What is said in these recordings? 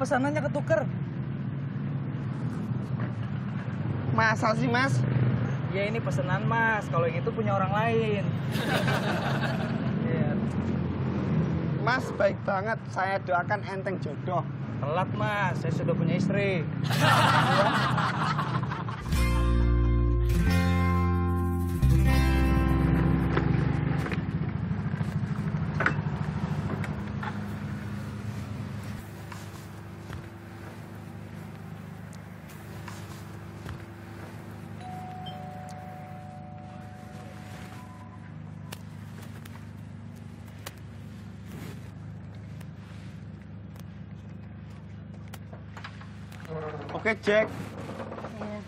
pesanannya ketuker. Masa sih, Mas? Ya ini pesanan mas, kalau yang itu punya orang lain. Iya. Mas baik banget. Saya doakan enteng jodoh. Telat mas, saya sudah punya istri. Oke, Jack. Iya.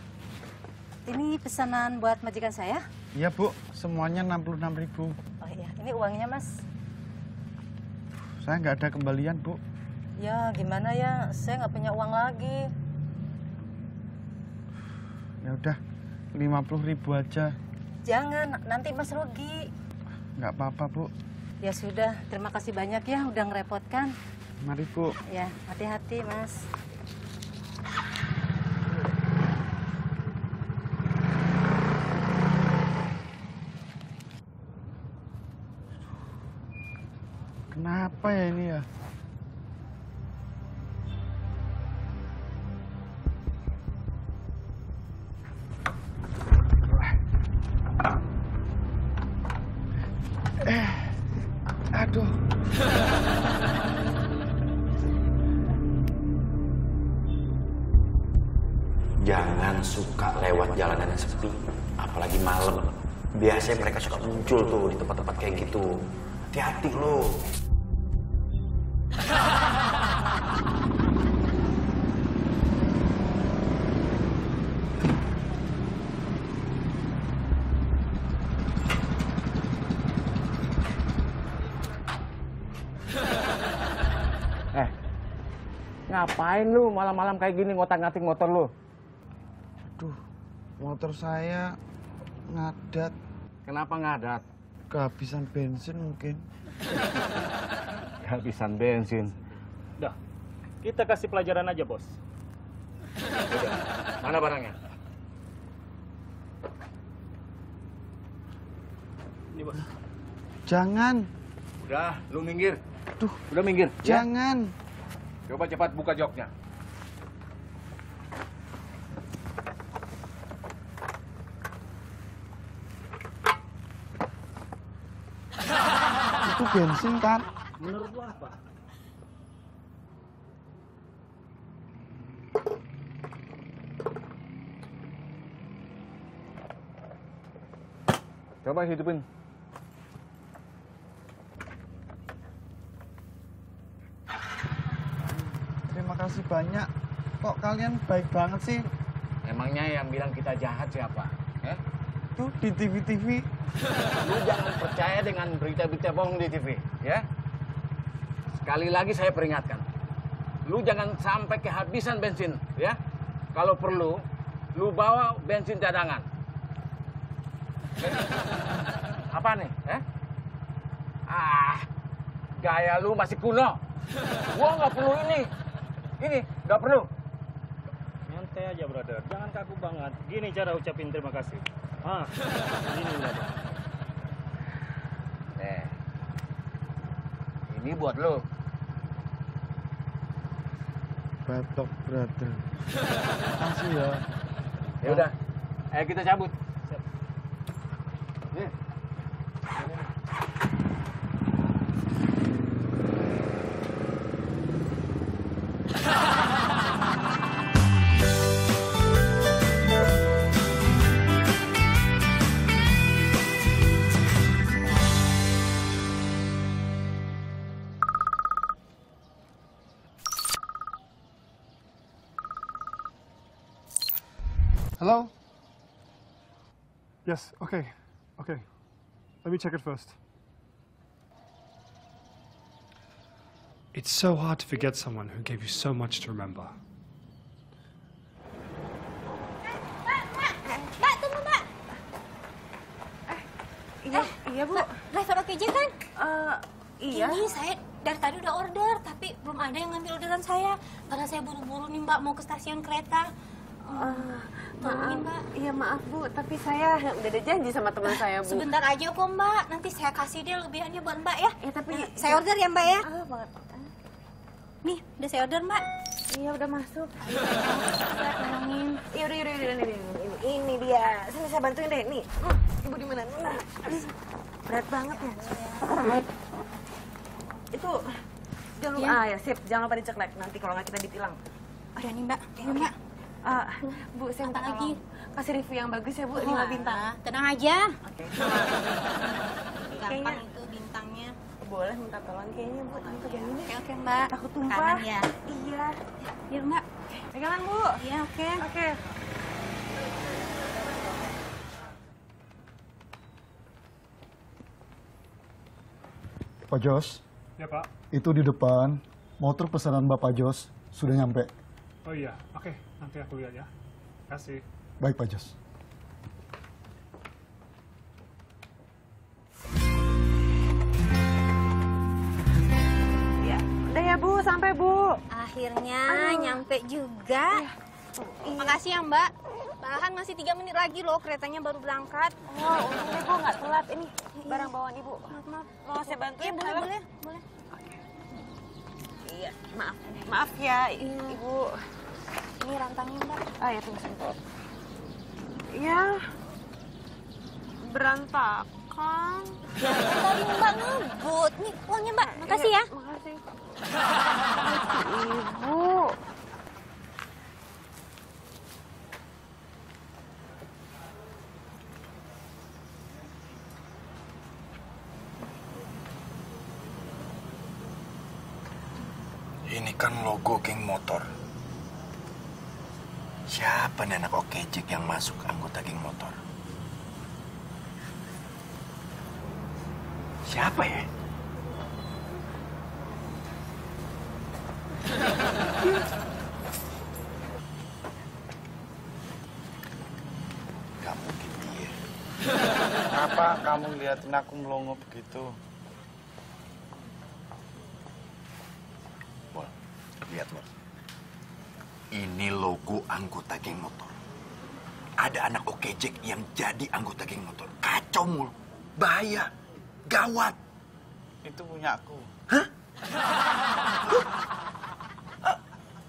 Ini pesanan buat majikan saya. Iya, Bu. Semuanya 66 ribu. Oh iya, ini uangnya mas. Saya nggak ada kembalian, Bu. Ya gimana ya, saya nggak punya uang lagi. Ya udah, 50 ribu aja. Jangan, nanti mas rugi. Nggak apa-apa, Bu. Ya sudah, terima kasih banyak ya udah ngerepotkan. Mari, Bu. Ya, hati-hati mas. Kenapa ya ini ya? Eh, aduh. Jangan suka lewat jalanan yang sepi, apalagi malam. Biasanya mereka suka muncul tuh di tempat-tempat kayak gitu. Hati-hati lo. Ngapain lu malam-malam kayak gini ngotak-ngatik motor lu? Aduh, motor saya ngadat. Kenapa ngadat? Kehabisan bensin mungkin. Kehabisan bensin. Dah, kita kasih pelajaran aja, bos. Mana barangnya? Ini, bos. Jangan, Udah, lu minggir. Duh. udah minggir. ya? Coba cepat buka joknya. Itu bensin kan? Menurut lo apa? Coba hidupin. Kasih banyak. Kok kalian baik banget sih? Emangnya yang bilang kita jahat siapa? Eh? Tuh di TV-TV. Lu jangan percaya dengan berita-berita bohong di TV, ya. Sekali lagi saya peringatkan. Lu jangan sampai kehabisan bensin, ya. Kalau perlu, lu bawa bensin cadangan. Eh? Apa nih, eh? Ah, gaya lu masih kuno. Gua nggak perlu ini. Ini nggak perlu. Nyantai aja, brother. Jangan kaku banget. Gini cara ucapin terima kasih. Ah, gini brother. Eh, ini buat lu. Batok brother. Makasih ya. Ya udah, ayo kita cabut. Hello? Yes, okay, okay. Let me check it first. It's so hard to forget someone who gave you so much to remember. Mbak, tunggu mbak. Iya, iya bu. Driver oke kan? Eh, iya. Ini saya dari tadi udah order, tapi belum ada yang ngambil orderan saya. Karena saya buru-buru nih mbak mau ke stasiun kereta. Ah, Tolongin maaf. mbak. Iya maaf bu, tapi saya udah ada janji sama teman saya bu. Sebentar aja kok mbak, nanti saya kasih dia lebihannya buat mbak ya. Ya tapi Nah, saya order ya mbak ya. Ah, banget. Nih, udah saya order mbak. Iya udah masuk. Ya, tolongin. Iya udah, udah, udah, udah, ini, dia. Sini saya bantuin deh. Nih, Hmm, ibu di mana? Nah, berat banget ya. Itu jangan lupa, Iya. ah ya sip, jangan lupa diceklek nanti kalau nggak kita ditilang. Ya nih mbak, ini mbak. Ah, bu, saya minta lagi? kasih review yang bagus ya bu, lima Wah, bintang. Tenang aja. Oke. Gampang Kayaknya- itu bintangnya. Boleh minta tolong kayaknya bu, tante jangan ini. Oke oke mbak. Takut tumpah. Kanan ya. Iya. Iya mbak. Pegangan bu. Iya oke. Oke. Pak Jos, Ya Pak. itu di depan motor pesanan Bapak Jos sudah nyampe. Oh iya, oke. Nanti aku lihat ya. Kasih. Baik Pak Jos. Ya, udah ya bu, sampai bu. Akhirnya nyampe juga. Makasih ya mbak. Malahan masih tiga menit lagi loh keretanya baru berangkat. Oh, untungnya bu nggak telat. Ini barang bawaan ibu. Maaf maaf. Mau saya bantuin? Iya boleh boleh boleh. Iya, maaf. Maaf ya, ibu. Ini rantangnya mbak. Ah ya, tunggu sebentar. Ya, berantakan. Ya tadi mbak ngebut. Nih uangnya mbak. Makasih ya. Makasih. Ibu. Ini kan logo geng motor. Siapa nih anak okejek yang masuk anggota geng motor? Siapa ya? Gak mungkin dia. Kenapa kamu ngeliatin aku melongo begitu? Mol, lihat Mol. Ini logo anggota geng motor. Ada anak okejek yang jadi anggota geng motor. Kacau mul. Bahaya. Gawat. Itu punya aku.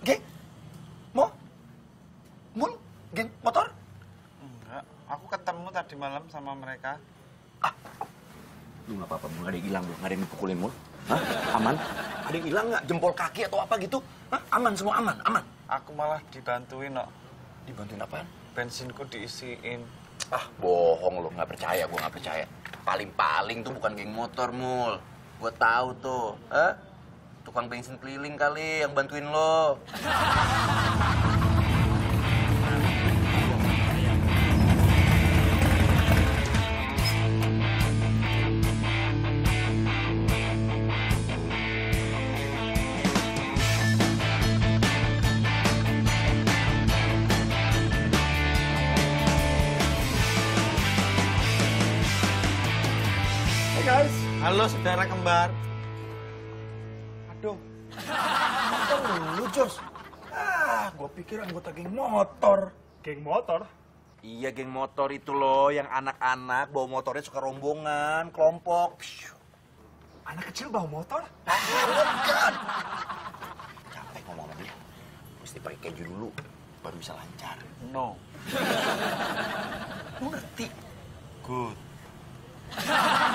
Geng? Mo? Mul? Geng motor? Enggak, aku ketemu tadi malam sama mereka. Lu nggak apa-apa. Nggak ada yang hilang. Nggak ada yang dipukulin, Mul. Hah? Aman? Ada yang hilang nggak? Jempol kaki atau apa gitu? Hah? Aman semua, aman, aman. Aku malah dibantuin kok. Dibantuin apaan? Bensinku diisiin. Ah, bohong lu. Nggak percaya, gua nggak percaya. Paling-paling tuh bukan geng motor, Mul. Gua tahu tuh. Hah? Tukang bensin keliling kali yang bantuin lo. Guys. Halo saudara kembar. Aduh. Lu, Jos. Ah, gua pikir anggota geng motor. Geng motor? Iya, geng motor itu loh, yang anak-anak bawa motornya suka rombongan, kelompok. Anak kecil bawa motor? Bukan. Capek ngomong sama dia. Mesti pakai keju dulu, baru bisa lancar. No. Lu ngerti? Good.